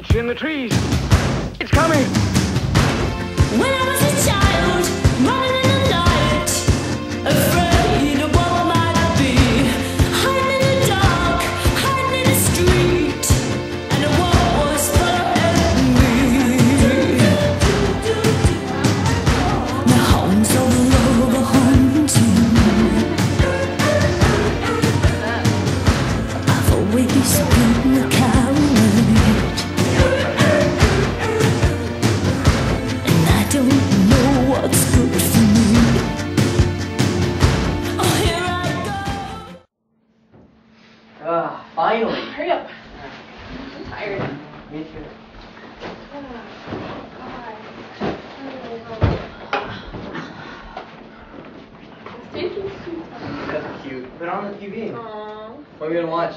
It's in the trees. It's coming. What are we gonna watch?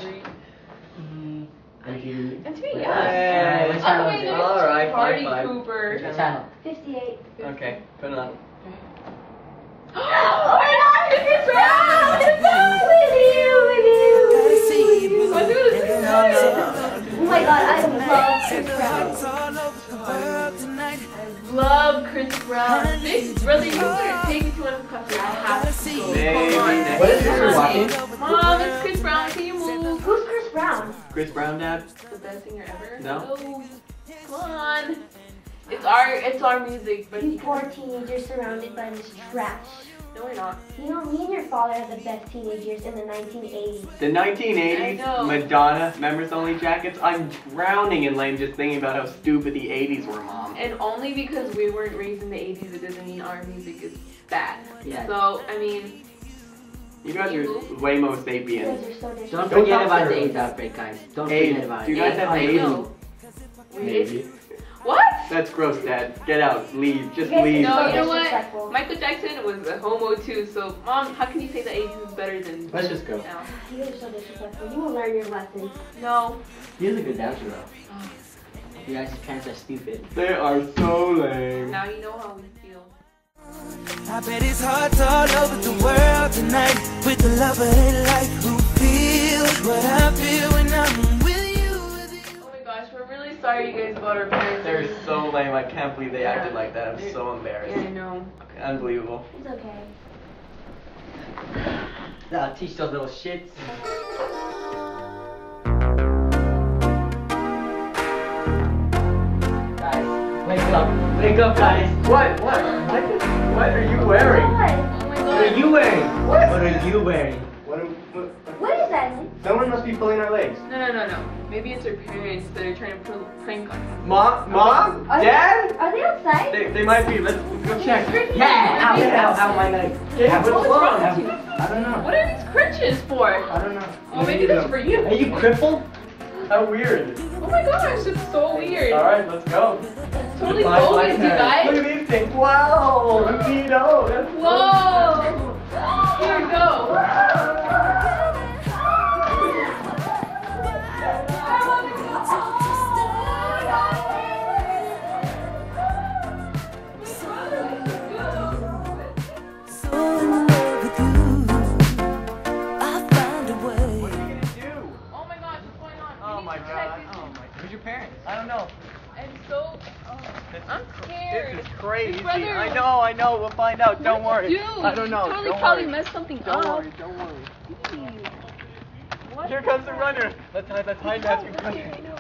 Mm, MTV. And to me, Hey, yes. what Oh, channel wait, is it? All right, Party fine, fine. Cooper. What channel? 58. Okay, put it on. oh my god, it's Brown! It's Brown with you, with you. Let's do this. Oh my god, I love Chris Brown. Love Chris Brown. Big brother, you better take me to one of the concerts. I have to go. Come on. What is this you're watching? Mom, it's Chris Brown. Can you move? Who's Chris Brown? Chris Brown, Dad? The best singer ever? No. Come on. It's our it's our music, but You poor teenagers surrounded by this trash. no, we're not. You know, me and your father had the best teenagers in the 1980s. The 1980s. Madonna members only jackets. I'm drowning in lame just thinking about how stupid the 80s were, Mom. And only because we weren't raised in the 80s, it doesn't mean our music is bad. Yeah. So, I mean, You guys are way most You guys are so Don't disrespectful. forget talk about to the her. AIDS outbreak, guys. Don't AIDS. forget about Do it. you guys have I AIDS? know. Maybe. What? That's gross, Dad. Get out. Leave. Just You leave. No, you know what? Michael Jackson was a homo too, so mom, how can you say the 80s is better than Let's just go. now? You guys are so disrespectful. You will learn your lesson. No. He's a good dancer, though. Oh. You guys' parents are stupid. They are so lame. Now you know how we feel. I bet it's hearts all over the world tonight with the lover they like who feel what I feel when I'm really sorry you guys about our parents. They're so lame. I can't believe they acted like that. I'm so embarrassed. Yeah, I embarrassed. know. Unbelievable. It's okay. I'll teach those little shits. Guys, wake up. Wake up, guys. What? What? What? What are you wearing? What? Oh my What are you wearing? What? What are you wearing? Someone must be pulling our legs. No, no, no, no. Maybe it's her parents that are trying to pull prank on us. Mom? Mom? Are Dad? They, are they outside? They, they might be. Let's, let's go check. Yeah! Ow, ow, ow, my leg. Yeah, What's what's wrong wrong? with you? I don't know. What are these crutches for? I don't know. Oh, maybe that's for you. Are you crippled? How weird. Oh my gosh, it's so weird. Alright, let's go. Totally My- my bogus, you parents. Look guys. at these things. Wow. Neato. That's so Whoa. Here we go. I don't know. I'm so. Oh, This I'm is scared. This is crazy. Brother- I know, I know. We'll find out. What Don't worry. you do? I don't know. You totally don't probably worry. messed something Don't up. worry. Don't worry. Jeez. What? Here comes the runner. Let's hide. Let's hide. Matthew. Oh, okay, I know.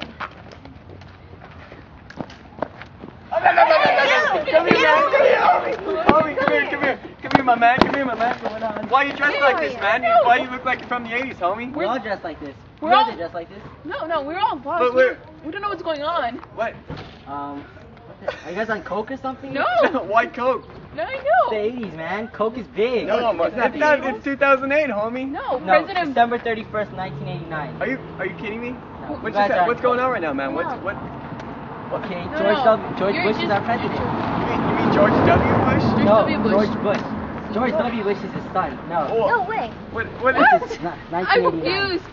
Oh, no, no, no, no, no, no. Come here, man. Come here. Homie. Homie, come here. Come here. Come here, my man. Come here, my man. Going on. Why you dressed Where like this, man? No. Why you look like you're from the 80s, homie? We're all dressed like this. We're you guys all- dressed like this. No, no, we're all lost. But we're- we don't know what's going on. What? Um, what are you guys on coke or something? No. White Coke. No, I The 80s, man. Coke is big. No, but it's not. It's 2008, homie. No, No, President. December 31st, 1989. Are you Are you kidding me? No, What's guys What's going on right now, man? What's No. what? Okay, No, George no. W. George You're Bush is our president. You mean, you mean George W. Bush? George no, W. Bush. George Bush. George W. Bush is his son. No. Oh, No way. What? What What? is this? Not I'm confused.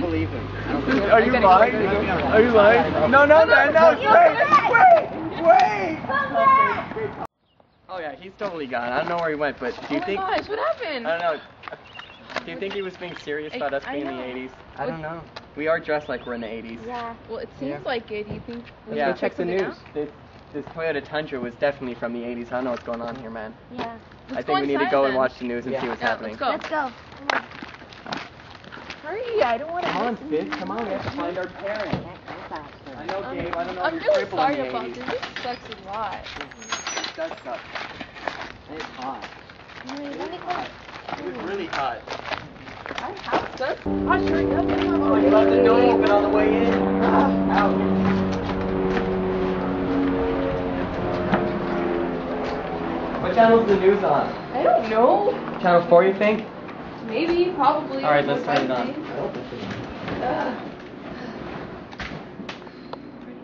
What's going I don't believe him. I don't This is- believe Are you I gotta go, lying? I gotta go. Are you lying? No, no, man, no, wait, wait, wait. Oh yeah, he's totally gone. I don't know where he went, but do Oh you my think? gosh, what happened? I don't know. Do you think he was being serious about us being in the 80s? I don't know. We are dressed like we're in the 80s. Yeah. Well, it seems Yeah. like it. Do you think we Yeah, should check the something news. out? This, this Toyota Tundra was definitely from the 80s. I don't know what's going on mm-hmm. here, man. Yeah. I Let's think we need to inside go and watch the news and see Yeah. what's Yeah, happening. let's go. Let's go. Hurry! I don't want to. Come on, Sid. Come on. We have to find our parents. I know, Gabe. I don't know um, I'm if you're really crippled in sorry about this. This sucks a lot. It does suck. It's hot. It was really hot. I have stuff. I sure am. Oh, you left the door open on the way in. Ah. Out. What channel's the news on? I don't know. Channel 4, you think? Maybe, probably. All right, let's turn it on. likely. Ugh.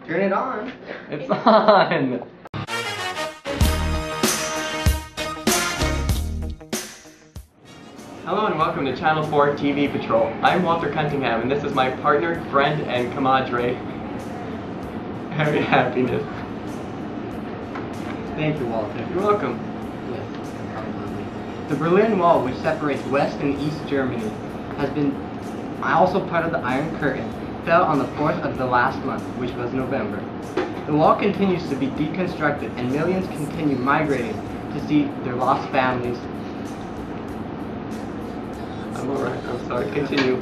Turn it on. It's on. Hello and welcome to Channel 4 TV Patrol. I'm Walter Cunningham and this is my partner, friend, and compadre, Harry Happiness. Thank you, Walter. You're welcome. The Berlin Wall, which separates West and East Germany, has been also part of the Iron Curtain, fell on the 4th of the last month, which was November. The wall continues to be deconstructed and millions continue migrating to see their lost families. I'm alright, I'm sorry. Continue.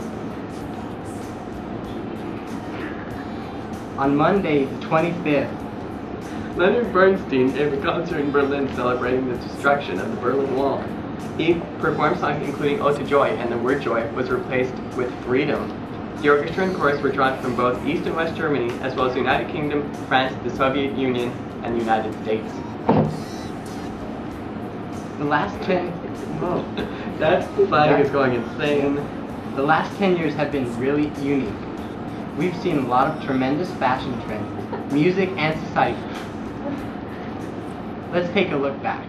On Monday, the 25th, Leonard Bernstein gave a concert in Berlin celebrating the destruction of the Berlin Wall. He performed songs including Ode to Joy, and the word joy was replaced with freedom. The orchestra and chorus were drawn from both East and West Germany, as well as the United Kingdom, France, the Soviet Union, and the United States. the last 10, whoa, That flag is going insane. the last 10 years have been really unique. We've seen a lot of tremendous fashion trends, music, and society. Let's take a look back.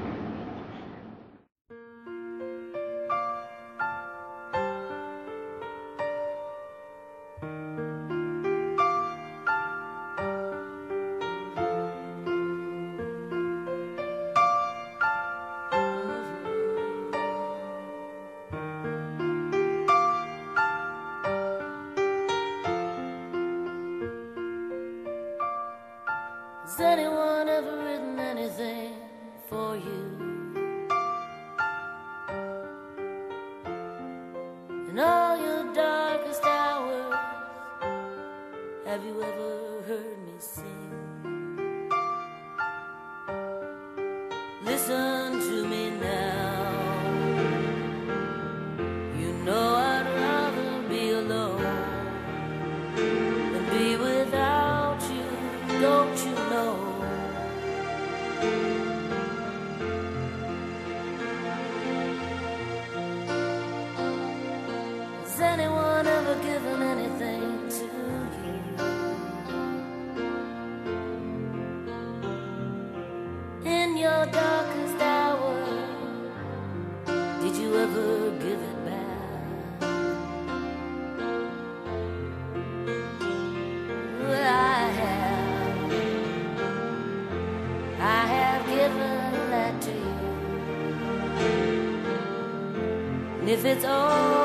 Has anyone ever written anything for you? In all your darkest hours, have you ever heard me sing? Listen Has anyone ever given anything to you? In your darkest hour, did you ever give it back? Well, I have. I have given that to you. And if it's all